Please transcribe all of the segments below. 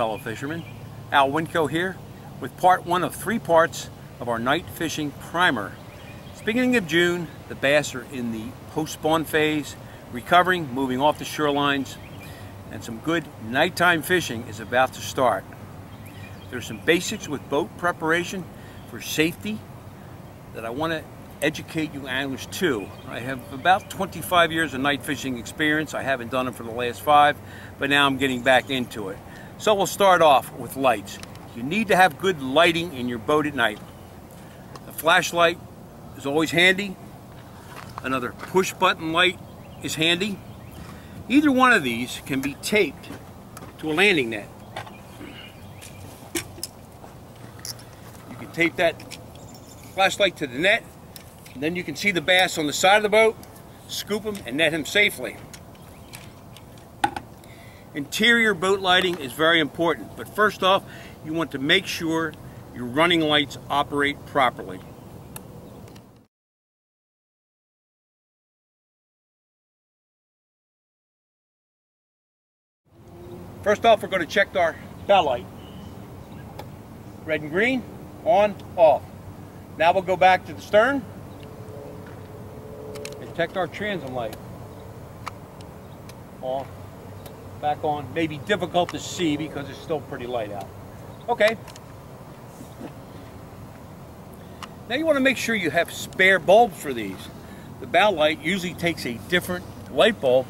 Fellow fishermen. Al Winco here with part one of three parts of our night fishing primer. It's beginning of June. The bass are in the post-spawn phase, recovering, moving off the shorelines, and some good nighttime fishing is about to start. There's some basics with boat preparation for safety that I want to educate you anglers too. I have about 25 years of night fishing experience. I haven't done it for the last five, but now I'm getting back into it. So we'll start off with lights. You need to have good lighting in your boat at night. A flashlight is always handy. Another push button light is handy. Either one of these can be taped to a landing net. You can tape that flashlight to the net, and then you can see the bass on the side of the boat, scoop him, and net him safely. Interior boat lighting is very important, but first off, you want to make sure your running lights operate properly. First off, we're going to check our bow light. Red and green, on, off. Now we'll go back to the stern and check our transom light. Off, back on. Maybe difficult to see because it's still pretty light out. Okay. Now you want to make sure you have spare bulbs for these. The bow light usually takes a different light bulb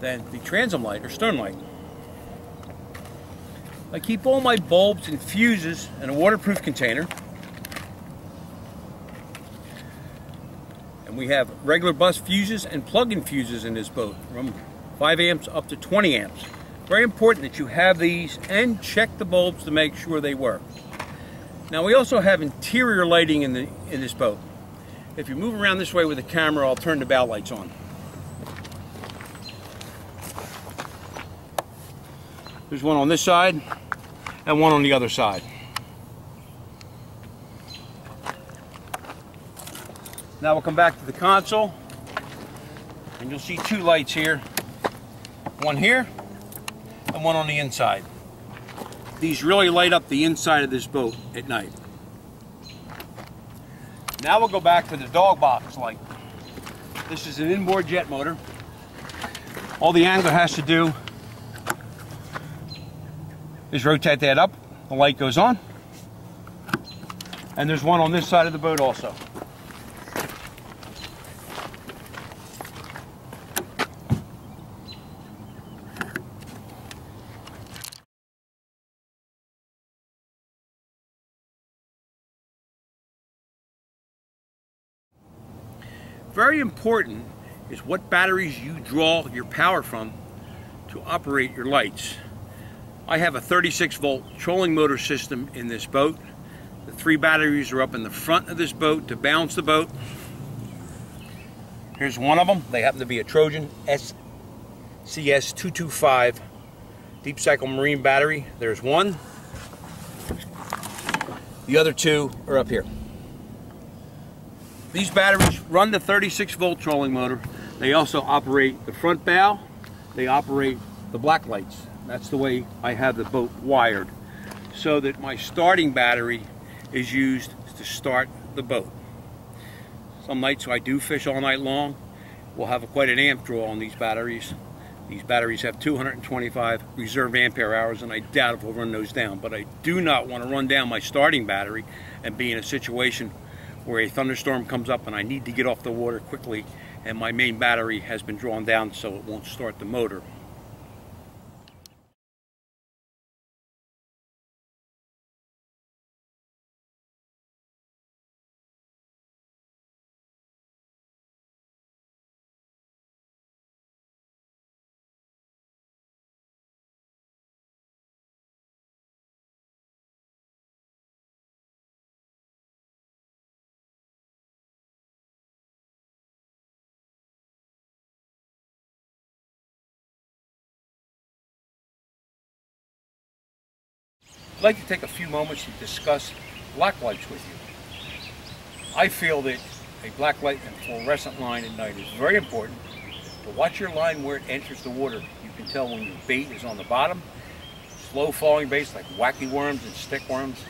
than the transom light or stern light. I keep all my bulbs and fuses in a waterproof container. And we have regular bus fuses and plug-in fuses in this boat from 5 amps up to 20 amps. Very important that you have these and check the bulbs to make sure they work. Now we also have interior lighting in, the, in this boat. If you move around this way with the camera, I'll turn the bow lights on. There's one on this side and one on the other side. Now we'll come back to the console and you'll see two lights here. One here and one on the inside. These really light up the inside of this boat at night. Now we'll go back to the dog box light. This is an inboard jet motor. All the angler has to do is rotate that up, the light goes on. And there's one on this side of the boat also. Very important is what batteries you draw your power from to operate your lights. I have a 36 volt trolling motor system in this boat. The three batteries are up in the front of this boat to balance the boat. Here's one of them. They happen to be a Trojan SCS225 deep cycle marine battery. There's one. The other two are up here. These batteries run the 36 volt trolling motor. They also operate the front bow. They operate the black lights. That's the way I have the boat wired so that my starting battery is used to start the boat. Some nights I do fish all night long. We'll have a, quite an amp draw on these batteries. These batteries have 225 reserve ampere hours and I doubt if we'll run those down. But I do not want to run down my starting battery and be in a situation where a thunderstorm comes up and I need to get off the water quickly and my main battery has been drawn down so it won't start the motor. I'd like to take a few moments to discuss black lights with you. I feel that a black light and fluorescent line at night is very important. To watch your line where it enters the water. You can tell when your bait is on the bottom, slow falling baits like wacky worms and stick worms.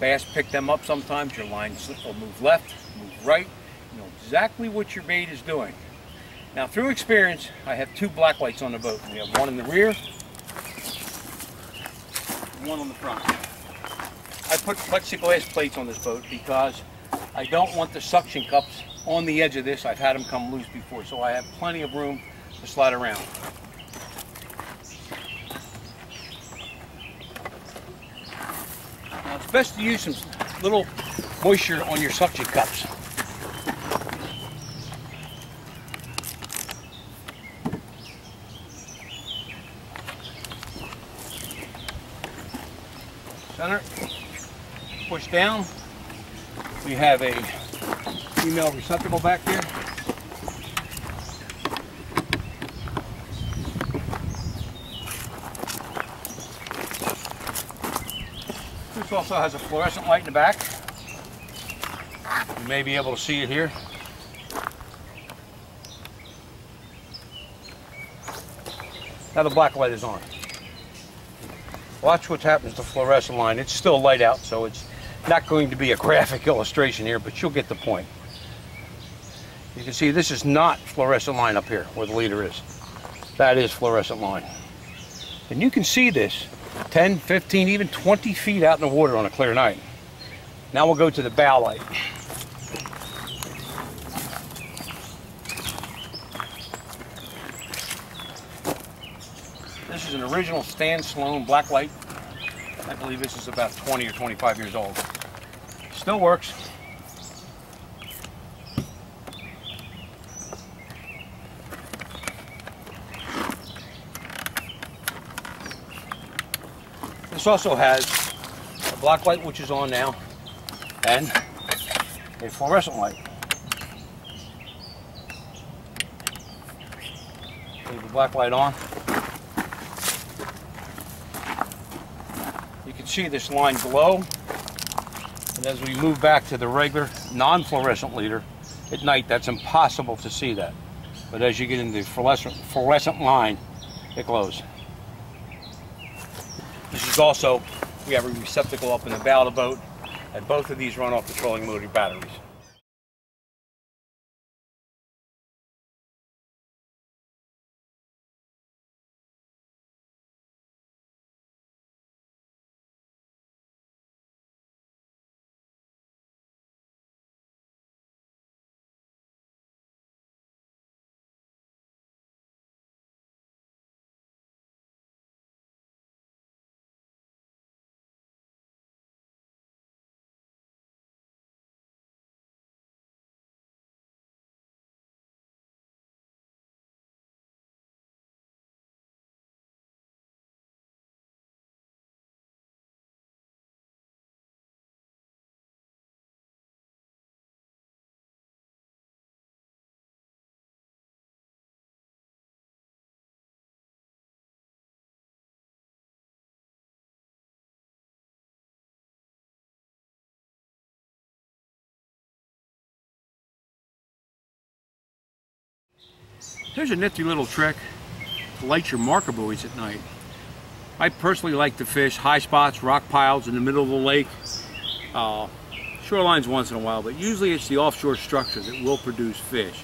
Bass pick them up sometimes. Your line will move left, move right. You know exactly what your bait is doing. Now through experience, I have two black lights on the boat. We have one in the rear, one on the front. I put plexiglass plates on this boat because I don't want the suction cups on the edge of this. I've had them come loose before, so I have plenty of room to slide around. Now it's best to use some little moisture on your suction cups. Center, push down. We have a female receptacle back here. This also has a fluorescent light in the back. You may be able to see it here. Now the black light is on. Watch what happens to fluorescent line. It's still light out, so it's not going to be a graphic illustration here, but you'll get the point. You can see this is not fluorescent line up here where the leader is. That is fluorescent line. And you can see this 10, 15, even 20 feet out in the water on a clear night. Now we'll go to the bow light. This is an original Stan Sloan black light. I believe this is about 20 or 25 years old. Still works. This also has a black light which is on now and a fluorescent light. Leave the black light on. You can see this line glow. And as we move back to the regular non-fluorescent leader, at night that's impossible to see that. But as you get into the fluorescent, fluorescent line, it glows. This is also, we have a receptacle up in the bow of the boat, and both of these run off the trolling motor batteries. Here's a nifty little trick to light your marker buoys at night. I personally like to fish high spots, rock piles in the middle of the lake, uh, shorelines once in a while, but usually it's the offshore structure that will produce fish.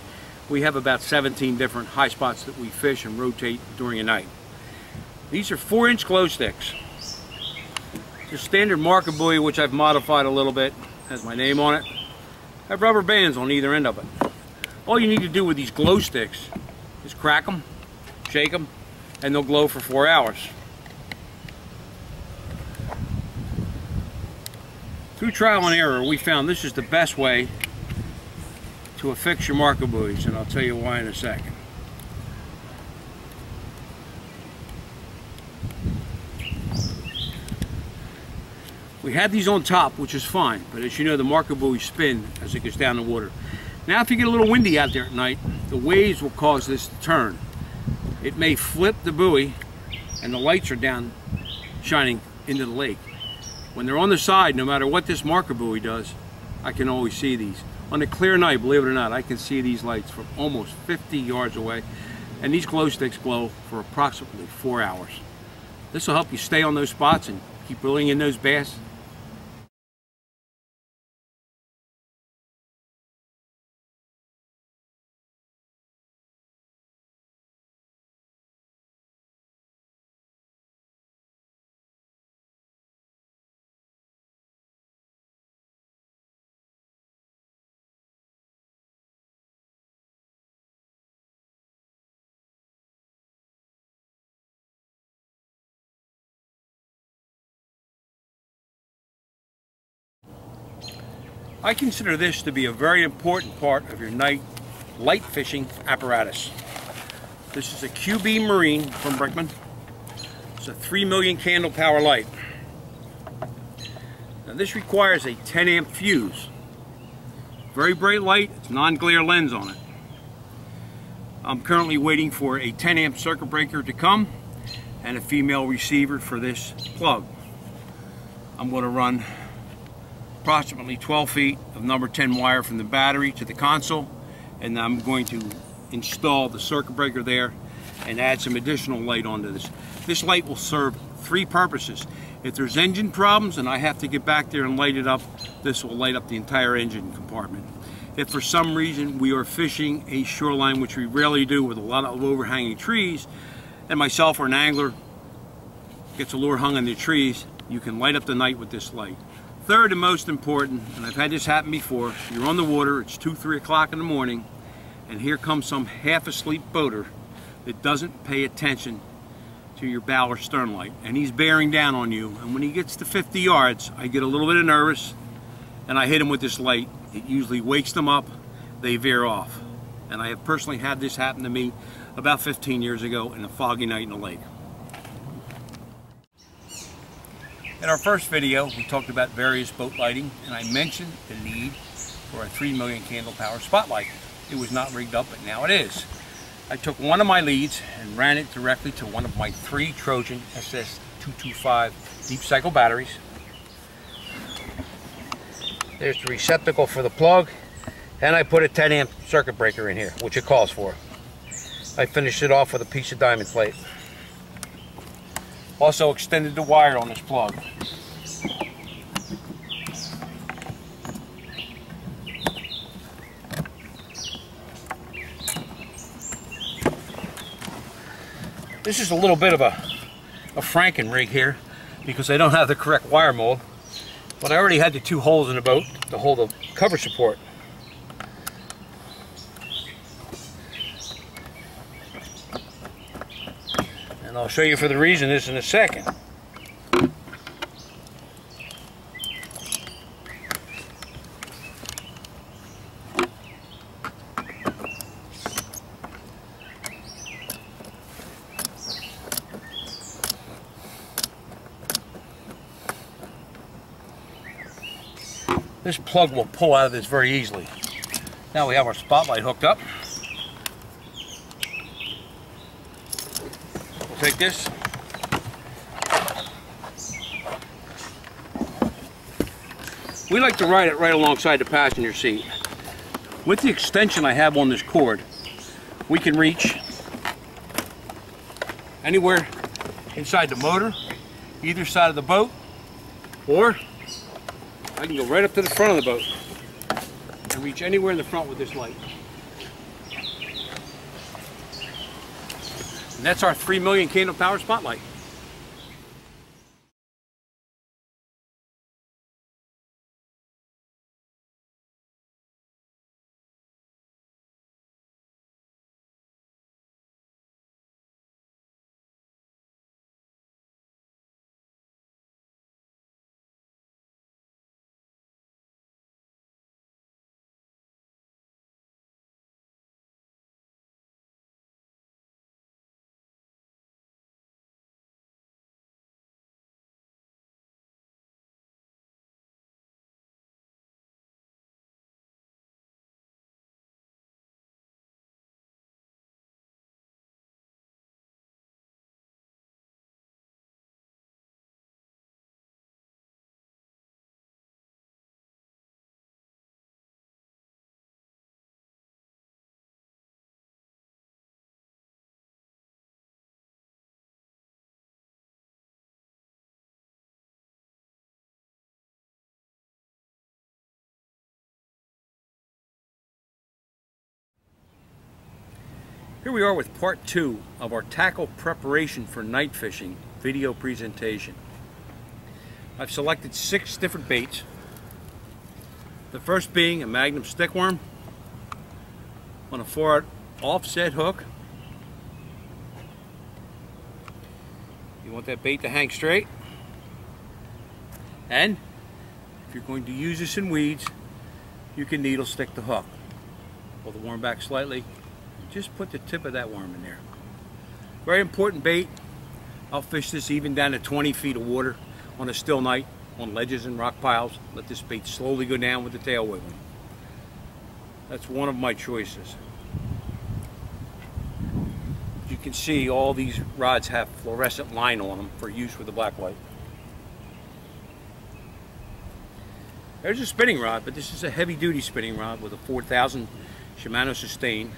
We have about 17 different high spots that we fish and rotate during a night. These are four inch glow sticks. The standard marker buoy, which I've modified a little bit, has my name on it. I have rubber bands on either end of it. All you need to do with these glow sticks just crack them, shake them, and they'll glow for four hours. Through trial and error, we found this is the best way to affix your marker buoys, and I'll tell you why in a second. We had these on top, which is fine, but as you know, the marker buoys spin as it gets down the water. Now if you get a little windy out there at night, the waves will cause this to turn. It may flip the buoy and the lights are down shining into the lake. When they're on the side, no matter what this marker buoy does, I can always see these. On a clear night, believe it or not, I can see these lights from almost 50 yards away. And these glow sticks glow for approximately four hours. This will help you stay on those spots and keep reeling in those bass. I consider this to be a very important part of your night light fishing apparatus. This is a Q-Beam Marine from Brinkmann. It's a 3 million candle power light. Now this requires a 10 amp fuse. Very bright light, it's non-glare lens on it. I'm currently waiting for a 10 amp circuit breaker to come and a female receiver for this plug. I'm going to run approximately 12 feet of number 10 wire from the battery to the console and I'm going to install the circuit breaker there and add some additional light onto this. This light will serve three purposes. If there's engine problems and I have to get back there and light it up, this will light up the entire engine compartment. If for some reason we are fishing a shoreline, which we rarely do with a lot of overhanging trees, and myself or an angler gets a lure hung in the trees, you can light up the night with this light. Third and most important, and I've had this happen before, you're on the water, it's 2, 3 o'clock in the morning, and here comes some half asleep boater that doesn't pay attention to your bow or stern light. And he's bearing down on you. And when he gets to 50 yards, I get a little bit nervous and I hit him with this light. It usually wakes them up, they veer off. And I have personally had this happen to me about 15 years ago in a foggy night in the lake. In our first video, we talked about various boat lighting, and I mentioned the need for a 3 million candle power spotlight. It was not rigged up, but now it is. I took one of my leads and ran it directly to one of my three Trojan SS225 deep cycle batteries. There's the receptacle for the plug, and I put a 10 amp circuit breaker in here, which it calls for. I finished it off with a piece of diamond plate. Also extended the wire on this plug. This is a little bit of a, a Franken rig here because I don't have the correct wire mold. But I already had the two holes in the boat to hold the cover support. And I'll show you for the reason this in a second. This plug will pull out of this very easily. Now we have our spotlight hooked up. We'll this. We like to ride it right alongside the passenger seat. With the extension I have on this cord, we can reach anywhere inside the motor, either side of the boat, or I can go right up to the front of the boat and reach anywhere in the front with this light. And that's our 3 million candle power spotlight. Here we are with part two of our tackle preparation for night fishing video presentation. I've selected six different baits. The first being a Magnum stickworm on a four offset hook. You want that bait to hang straight. And if you're going to use this in weeds, you can needle stick the hook. Pull the worm back slightly, just put the tip of that worm in there. Very important bait. I'll fish this even down to 20 feet of water on a still night on ledges and rock piles. Let this bait slowly go down with the tail wiggling. That's one of my choices. You can see all these rods have fluorescent line on them for use with the black light. There's a spinning rod, but this is a heavy duty spinning rod with a 4000 Shimano Sustain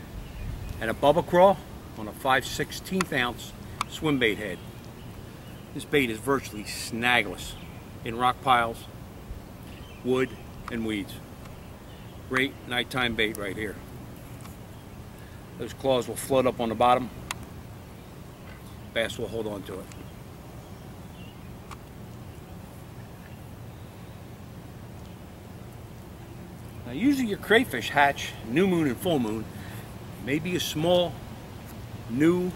and a bubble craw on a 5 16th ounce swim bait head. This bait is virtually snagless in rock piles, wood, and weeds. Great nighttime bait right here. Those claws will float up on the bottom. Bass will hold on to it. Now usually your crayfish hatch new moon and full moon may be a small new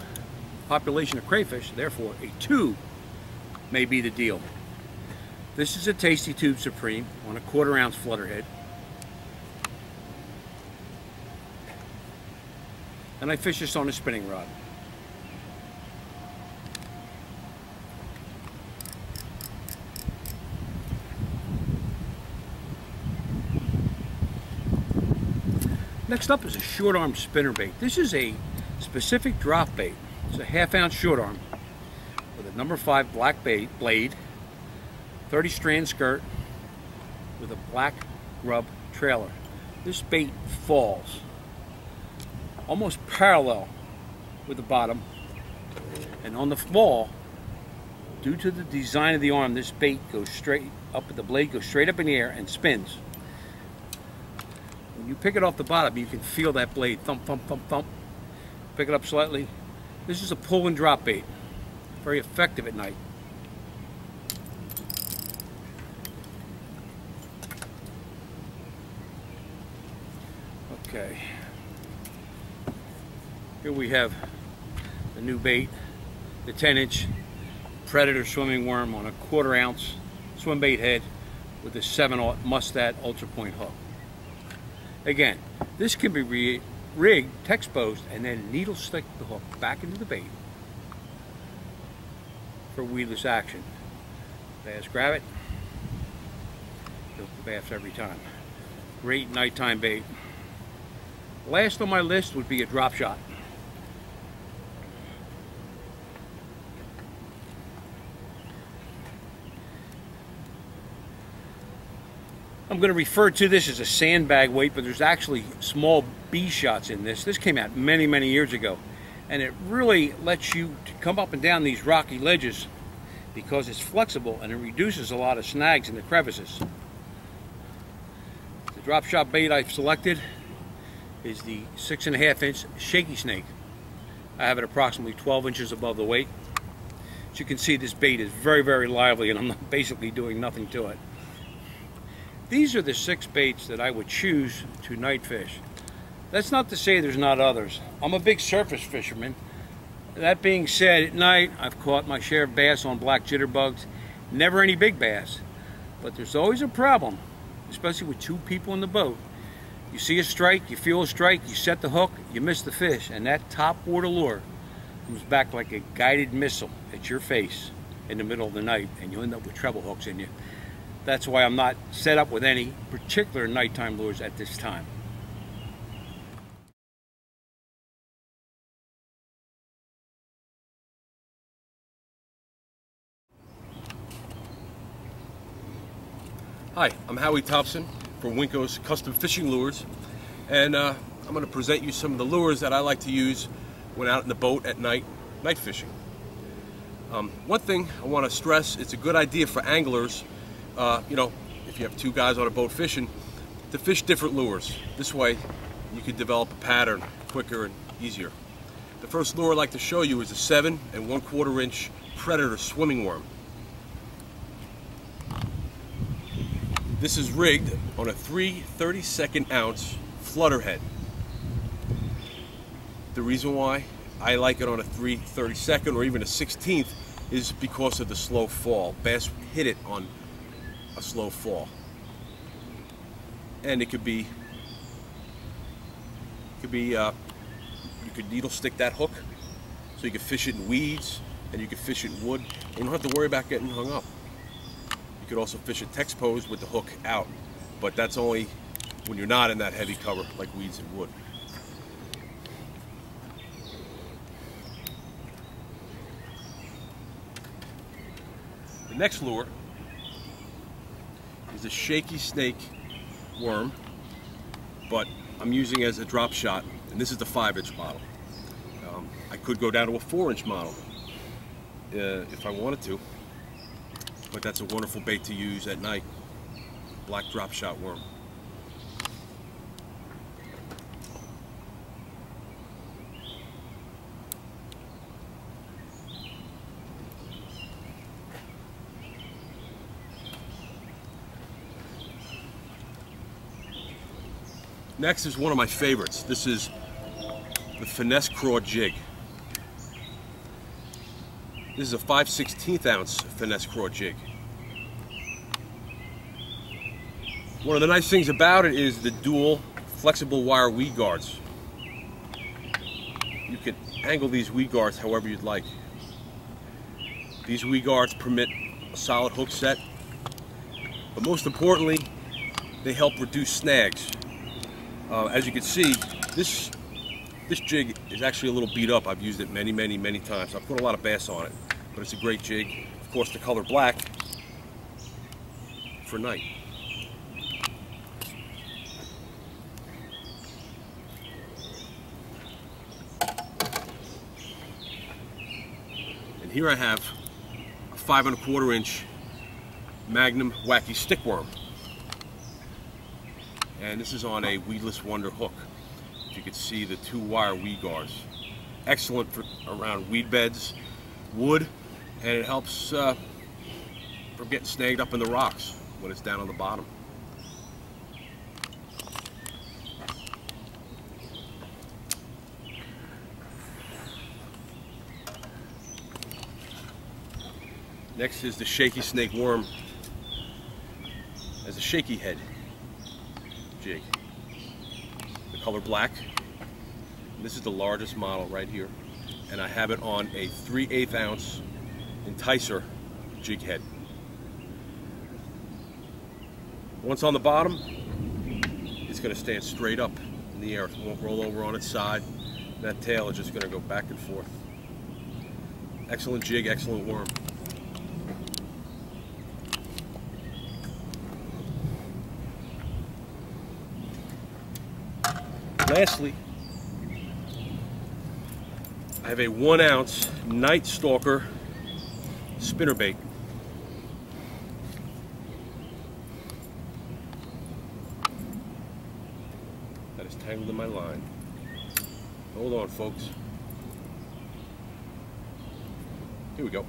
population of crayfish, therefore a tube may be the deal. This is a Tasty Tube Supreme on a quarter ounce flutterhead. And I fish this on a spinning rod. Next up is a short arm spinner bait. This is a specific drop bait. It's a half ounce short arm with a number five black bait blade, 30 strand skirt with a black rub trailer. This bait falls almost parallel with the bottom and on the fall due to the design of the arm this bait goes straight up the blade goes straight up in the air and spins when you pick it off the bottom, you can feel that blade thump, thump, thump, thump. Pick it up slightly. This is a pull and drop bait. Very effective at night. Okay. Here we have the new bait, the 10 inch Predator swimming worm on a quarter ounce swim bait head with a 7 Mustad Ultra Point hook. Again, this can be rigged, exposed, and then needle stick the hook back into the bait for weedless action. Bass grab it, hook the bass every time. Great nighttime bait. Last on my list would be a drop shot. I'm going to refer to this as a sandbag weight, but there's actually small B shots in this. This came out many, many years ago. And it really lets you come up and down these rocky ledges because it's flexible and it reduces a lot of snags in the crevices. The drop shot bait I've selected is the six and a half inch shaky snake. I have it approximately 12 inches above the weight. As you can see, this bait is very, very lively and I'm basically doing nothing to it. These are the six baits that I would choose to night fish. That's not to say there's not others. I'm a big surface fisherman. That being said, at night I've caught my share of bass on black jitterbugs. Never any big bass. But there's always a problem, especially with two people in the boat. You see a strike, you feel a strike, you set the hook, you miss the fish, and that top water lure comes back like a guided missile at your face in the middle of the night, and you end up with treble hooks in you. That's why I'm not set up with any particular nighttime lures at this time. Hi, I'm Howie Thompson from Winco's Custom Fishing Lures and uh, I'm going to present you some of the lures that I like to use when out in the boat at night, night fishing. Um, one thing I want to stress, it's a good idea for anglers uh, you know, if you have two guys on a boat fishing, to fish different lures. This way, you can develop a pattern quicker and easier. The first lure I'd like to show you is a seven and one quarter inch predator swimming worm. This is rigged on a 3 32nd ounce flutter head. The reason why I like it on a 3 32nd or even a 16th is because of the slow fall. Bass hit it on a slow fall. And it could be, could be, uh, you could needle stick that hook so you could fish it in weeds and you could fish it in wood. You don't have to worry about getting hung up. You could also fish it Texposed with the hook out, but that's only when you're not in that heavy cover like weeds and wood. The next lure a shaky snake worm, but I'm using as a drop shot, and this is the five inch model. Um, I could go down to a four inch model uh, if I wanted to, but that's a wonderful bait to use at night. Black drop shot worm. Next is one of my favorites. This is the Finesse Craw Jig. This is a 5 16th ounce Finesse Craw Jig. One of the nice things about it is the dual flexible wire weed guards. You can angle these weed guards however you'd like. These weed guards permit a solid hook set, but most importantly, they help reduce snags. Uh, as you can see, this this jig is actually a little beat up. I've used it many, many, many times. I've put a lot of bass on it, but it's a great jig. Of course, the color black for night. And here I have a five and a quarter inch Magnum Wacky Stickworm and this is on a weedless wonder hook. You can see the two wire weed guards. Excellent for around weed beds, wood, and it helps uh, from getting snagged up in the rocks when it's down on the bottom. Next is the shaky snake worm as a shaky head jig. The color black. This is the largest model right here. And I have it on a 3 8 ounce enticer jig head. Once on the bottom, it's going to stand straight up in the air. It won't roll over on its side. That tail is just going to go back and forth. Excellent jig, excellent worm. Lastly, I have a one ounce Night Stalker spinnerbait. That is tangled in my line. Hold on, folks. Here we go.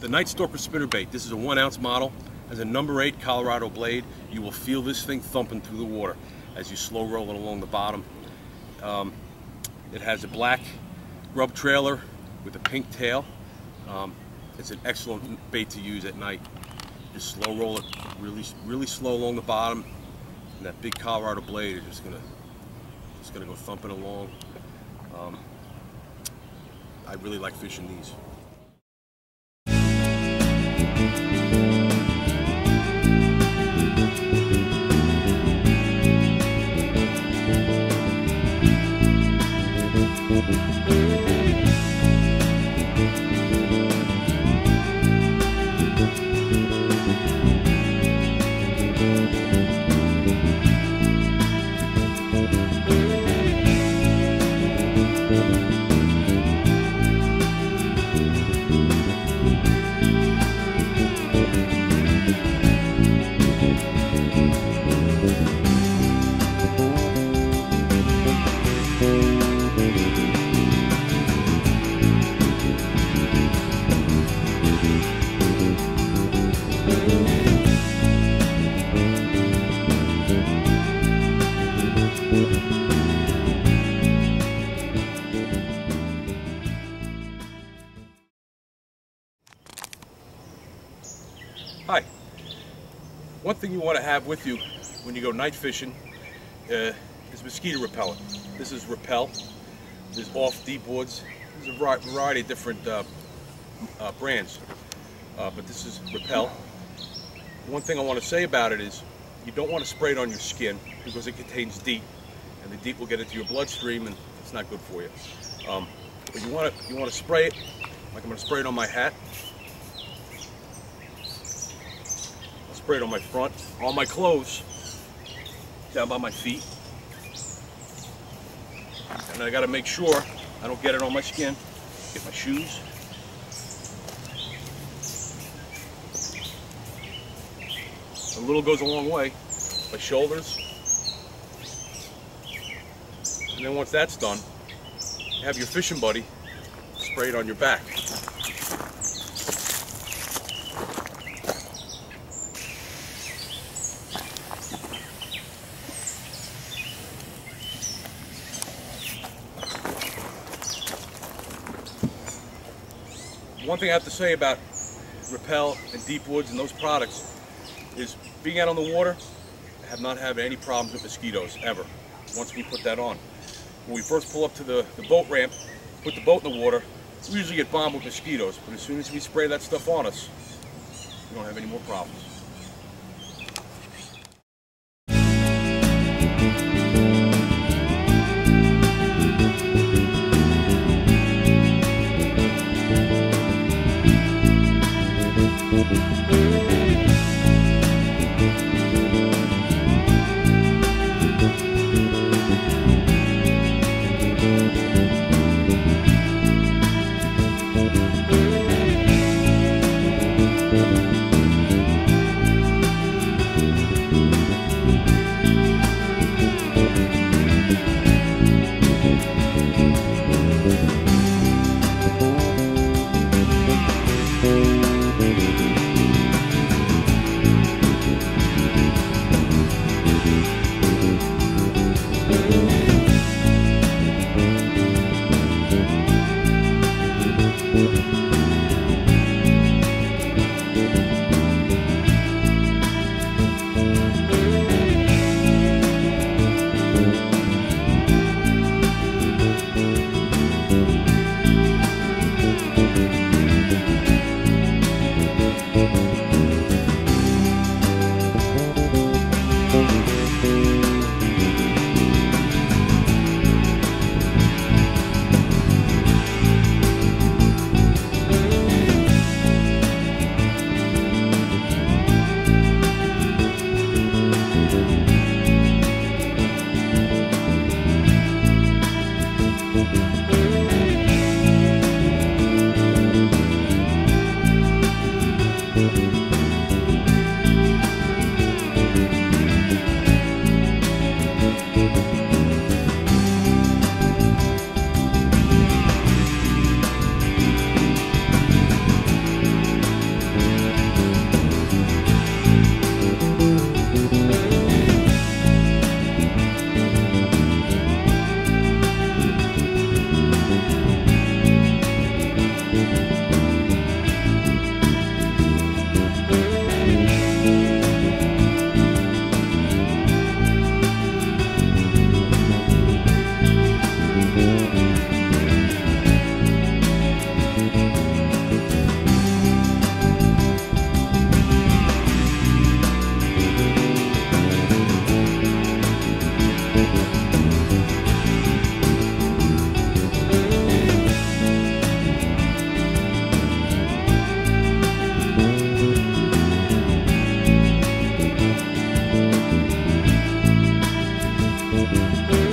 The Night Stalker spinnerbait. This is a one ounce model. Has a number eight Colorado blade. You will feel this thing thumping through the water as you slow roll it along the bottom. Um, it has a black rub trailer with a pink tail. Um, it's an excellent bait to use at night. Just slow roll it really, really slow along the bottom, and that big Colorado blade is just gonna, just gonna go thumping along. Um, I really like fishing these. Have with you when you go night fishing uh, is mosquito repellent. This is Repel. There's off deep woods. There's a variety of different uh, uh, brands, uh, but this is Repel. One thing I want to say about it is you don't want to spray it on your skin because it contains DEET, and the DEET will get into your bloodstream and it's not good for you. Um, but you want to you want to spray it like I'm going to spray it on my hat. I'll spray it on my front, on my clothes, down by my feet. And I got to make sure I don't get it on my skin. Get my shoes. A little goes a long way. My shoulders. And then once that's done, have your fishing buddy spray it on your back. One thing I have to say about Repel and Deep Woods and those products is being out on the water, I have not had any problems with mosquitoes ever once we put that on. When we first pull up to the, the boat ramp, put the boat in the water, we usually get bombed with mosquitoes, but as soon as we spray that stuff on us, we don't have any more problems. Música